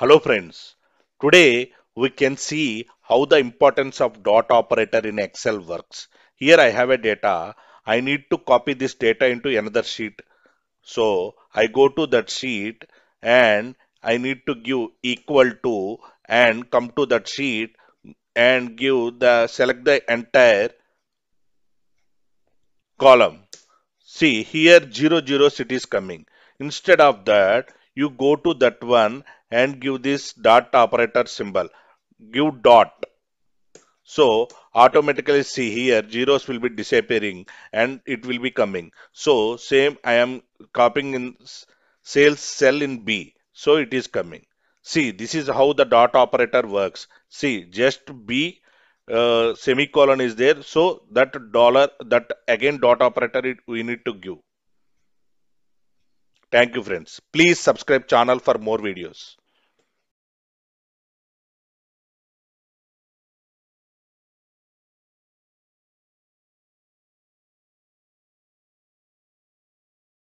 Hello friends. Today we can see how the importance of dot operator in Excel works. Here I have a data. I need to copy this data into another sheet. So I go to that sheet and I need to give equal to and come to that sheet and give the select the entire column. See here 0 0 it is coming. Instead of that you go to that one and give this dot operator symbol. Give dot. So automatically see here zeros will be disappearing and it will be coming. So same I am copying in sales cell in B. So it is coming. See this is how the dot operator works. See just B uh, semicolon is there. So that dollar that again dot operator it, we need to give. Thank you friends. Please subscribe channel for more videos.